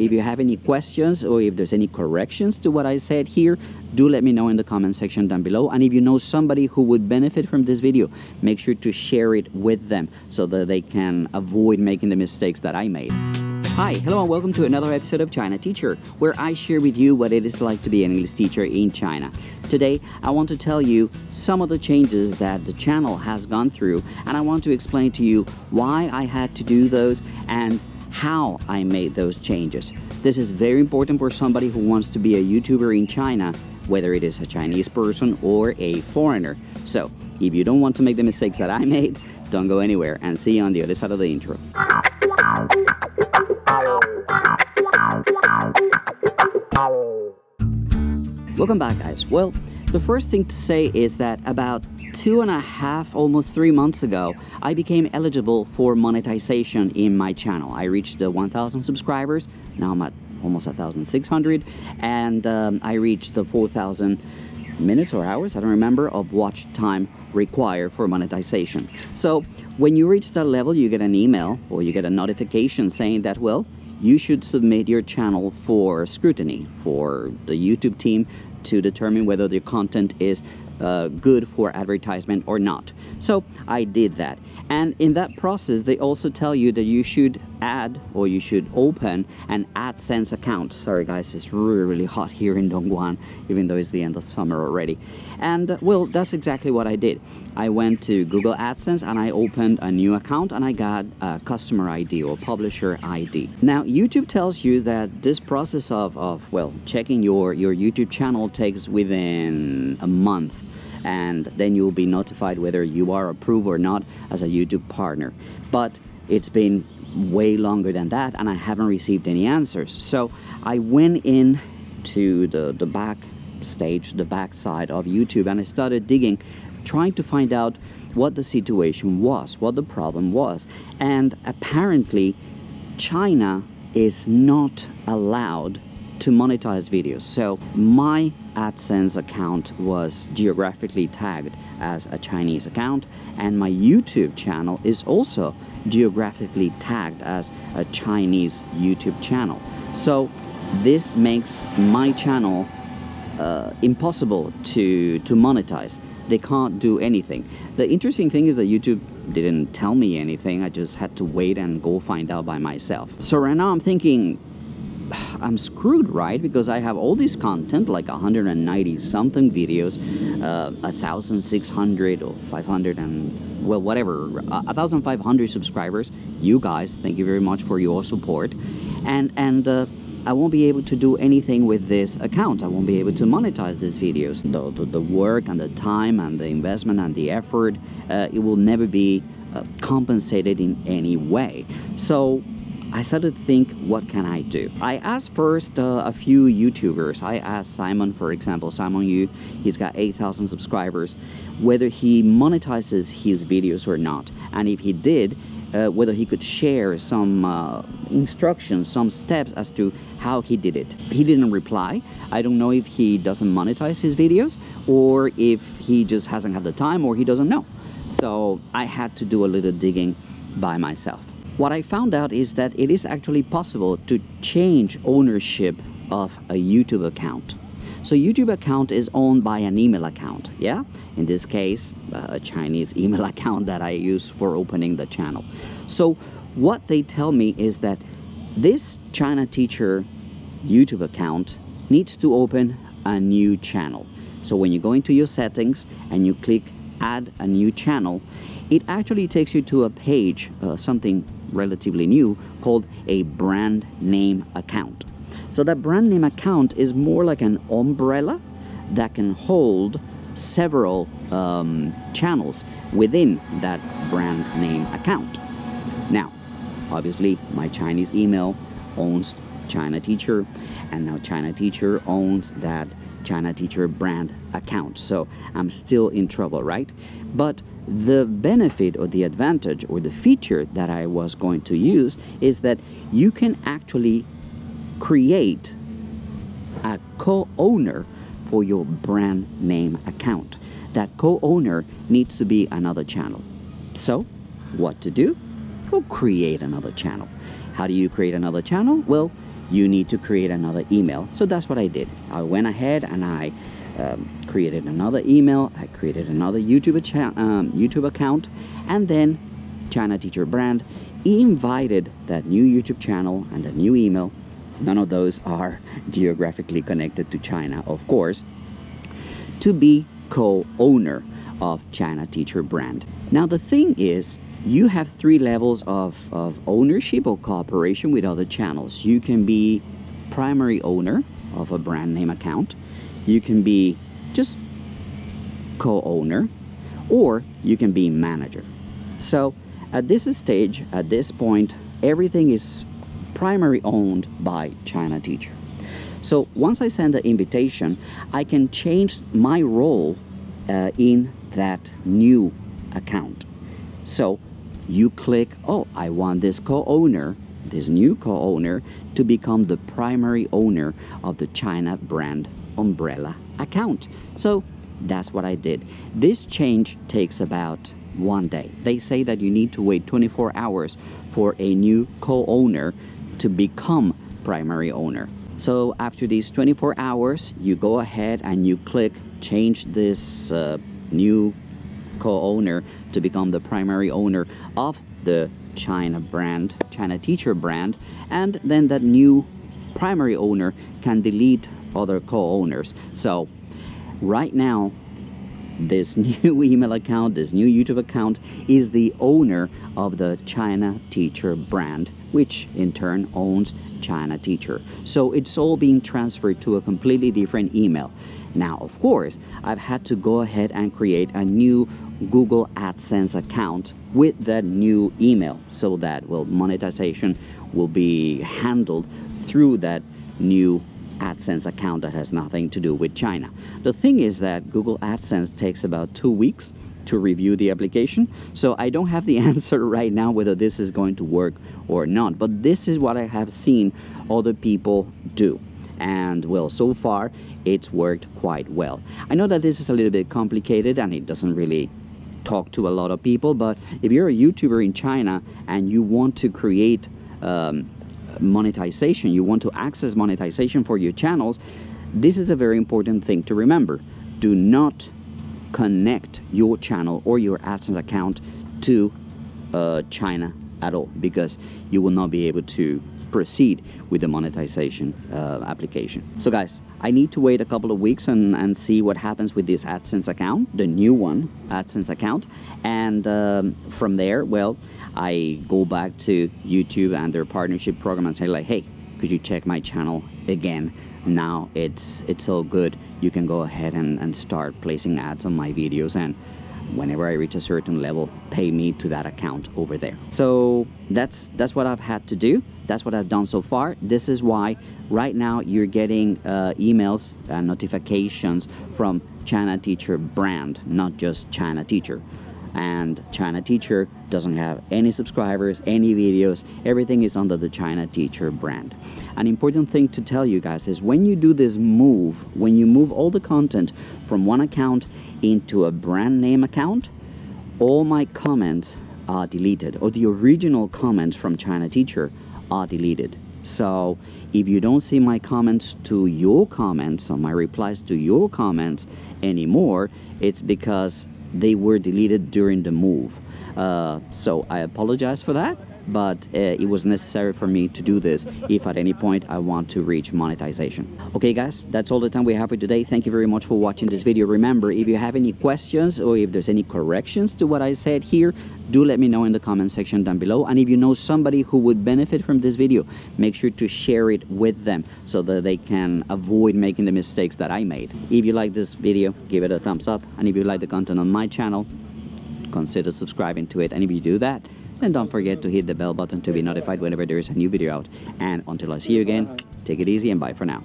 If you have any questions or if there's any corrections to what I said here, do let me know in the comment section down below. And if you know somebody who would benefit from this video, make sure to share it with them so that they can avoid making the mistakes that I made. Hi, hello and welcome to another episode of China Teacher, where I share with you what it is like to be an English teacher in China. Today, I want to tell you some of the changes that the channel has gone through, and I want to explain to you why I had to do those and how I made those changes. This is very important for somebody who wants to be a YouTuber in China, whether it is a Chinese person or a foreigner. So, if you don't want to make the mistakes that I made, don't go anywhere and see you on the other side of the intro. Welcome back guys. Well, the first thing to say is that about two and a half, almost three months ago, I became eligible for monetization in my channel. I reached the 1,000 subscribers. Now I'm at almost 1,600 and um, I reached the 4,000 minutes or hours, I don't remember, of watch time required for monetization. So when you reach that level, you get an email or you get a notification saying that, well, you should submit your channel for scrutiny for the YouTube team to determine whether the content is uh, good for advertisement or not. So I did that. And in that process, they also tell you that you should add or you should open an AdSense account. Sorry guys, it's really, really hot here in Dongguan, even though it's the end of summer already. And well, that's exactly what I did. I went to Google AdSense and I opened a new account and I got a customer ID or publisher ID. Now, YouTube tells you that this process of, of well, checking your, your YouTube channel takes within a month and then you'll be notified whether you are approved or not as a YouTube partner. But it's been way longer than that and I haven't received any answers. So I went in to the, the back stage, the back side of YouTube and I started digging, trying to find out what the situation was, what the problem was. And apparently China is not allowed to monetize videos. So my AdSense account was geographically tagged as a Chinese account and my YouTube channel is also geographically tagged as a Chinese YouTube channel. So this makes my channel uh, impossible to, to monetize. They can't do anything. The interesting thing is that YouTube didn't tell me anything. I just had to wait and go find out by myself. So right now I'm thinking, I'm screwed, right? Because I have all this content, like 190 something videos, uh, 1,600 or 500 and, well, whatever, 1,500 subscribers. You guys, thank you very much for your support. And, and, uh, I won't be able to do anything with this account. I won't be able to monetize these videos. The, the, the work and the time and the investment and the effort, uh, it will never be uh, compensated in any way. So I started to think, what can I do? I asked first uh, a few YouTubers. I asked Simon, for example, Simon Yu, he's got 8,000 subscribers, whether he monetizes his videos or not. And if he did, uh, whether he could share some uh, instructions, some steps as to how he did it. He didn't reply. I don't know if he doesn't monetize his videos or if he just hasn't had the time or he doesn't know. So I had to do a little digging by myself. What I found out is that it is actually possible to change ownership of a YouTube account. So YouTube account is owned by an email account, yeah? In this case, a Chinese email account that I use for opening the channel. So what they tell me is that this China teacher YouTube account needs to open a new channel. So when you go into your settings and you click add a new channel, it actually takes you to a page, uh, something relatively new, called a brand name account. So that brand name account is more like an umbrella that can hold several um, channels within that brand name account. Now, obviously, my Chinese email owns China Teacher, and now China Teacher owns that China Teacher brand account. So I'm still in trouble, right? But the benefit or the advantage or the feature that I was going to use is that you can actually create a co-owner for your brand name account. That co-owner needs to be another channel. So what to do? Go create another channel. How do you create another channel? Well, you need to create another email. So that's what I did. I went ahead and I um, created another email. I created another YouTube, um, YouTube account, and then China Teacher Brand invited that new YouTube channel and the new email. None of those are geographically connected to China, of course, to be co-owner of China Teacher Brand. Now the thing is, you have three levels of, of ownership or cooperation with other channels. You can be primary owner of a brand name account. You can be just co-owner or you can be manager. So at this stage, at this point, everything is primary owned by China Teacher. So once I send the invitation, I can change my role uh, in that new account. So you click, oh, I want this co-owner, this new co-owner, to become the primary owner of the China brand umbrella account. So that's what I did. This change takes about one day. They say that you need to wait 24 hours for a new co-owner to become primary owner. So after these 24 hours, you go ahead and you click change this uh, new co-owner to become the primary owner of the China brand, China teacher brand, and then that new primary owner can delete other co-owners. So right now, this new email account, this new YouTube account is the owner of the China Teacher brand, which in turn owns China Teacher. So it's all being transferred to a completely different email. Now, of course, I've had to go ahead and create a new Google AdSense account with that new email so that, well, monetization will be handled through that new AdSense account that has nothing to do with China. The thing is that Google AdSense takes about two weeks to review the application. So I don't have the answer right now whether this is going to work or not, but this is what I have seen other people do. And well, so far it's worked quite well. I know that this is a little bit complicated and it doesn't really talk to a lot of people, but if you're a YouTuber in China and you want to create um, monetization, you want to access monetization for your channels, this is a very important thing to remember. Do not connect your channel or your AdSense account to uh, China at all because you will not be able to proceed with the monetization uh, application. So guys, I need to wait a couple of weeks and, and see what happens with this AdSense account, the new one, AdSense account. And um, from there, well, I go back to YouTube and their partnership program and say like, hey, could you check my channel again? Now it's it's all good. You can go ahead and, and start placing ads on my videos and whenever I reach a certain level, pay me to that account over there. So that's that's what I've had to do. That's what I've done so far. This is why right now you're getting uh, emails and notifications from China Teacher brand, not just China Teacher and China Teacher doesn't have any subscribers, any videos, everything is under the China Teacher brand. An important thing to tell you guys is when you do this move, when you move all the content from one account into a brand name account, all my comments are deleted, or the original comments from China Teacher are deleted. So if you don't see my comments to your comments or my replies to your comments anymore, it's because they were deleted during the move. Uh, so I apologize for that, but uh, it was necessary for me to do this if at any point I want to reach monetization. Okay guys, that's all the time we have for today. Thank you very much for watching this video. Remember, if you have any questions or if there's any corrections to what I said here, do let me know in the comment section down below. And if you know somebody who would benefit from this video, make sure to share it with them so that they can avoid making the mistakes that I made. If you like this video, give it a thumbs up. And if you like the content on my channel, consider subscribing to it. And if you do that, then don't forget to hit the bell button to be notified whenever there is a new video out. And until I see you again, take it easy and bye for now.